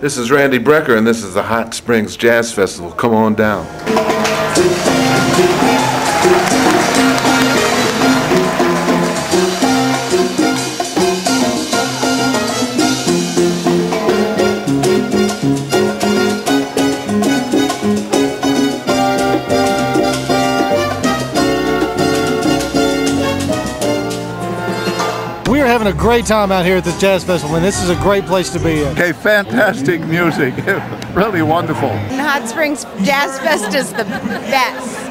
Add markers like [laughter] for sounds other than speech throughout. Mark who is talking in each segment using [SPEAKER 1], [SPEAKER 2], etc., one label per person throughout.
[SPEAKER 1] This is Randy Brecker, and this is the Hot Springs Jazz Festival. Come on down.
[SPEAKER 2] We're having a great time out here at this Jazz Festival, and this is a great place to be in.
[SPEAKER 3] Okay, fantastic music. [laughs] really wonderful.
[SPEAKER 4] Hot Springs Jazz Fest is the best.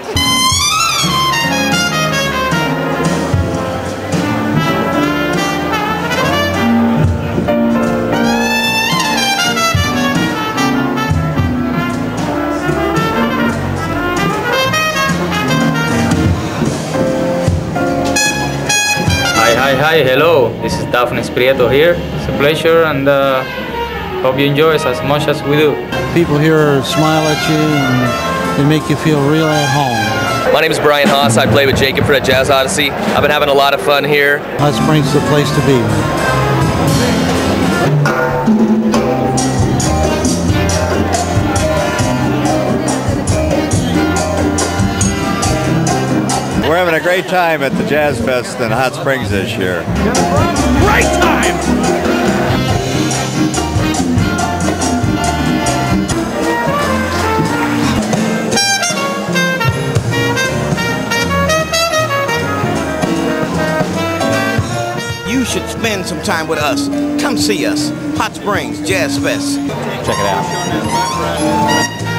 [SPEAKER 5] Hi, hi, hi, hello. This is Dafnis Prieto here. It's a pleasure and uh, hope you enjoy it as much as we do.
[SPEAKER 6] People here smile at you and they make you feel real at home.
[SPEAKER 7] My name is Brian Haas. I play with Jacob Fred Jazz Odyssey. I've been having a lot of fun here.
[SPEAKER 6] Hot Springs is the place to be.
[SPEAKER 8] We're having a great time at the Jazz Fest in Hot Springs this year.
[SPEAKER 9] Great time!
[SPEAKER 10] You should spend some time with us. Come see us. Hot Springs Jazz Fest.
[SPEAKER 7] Check it out.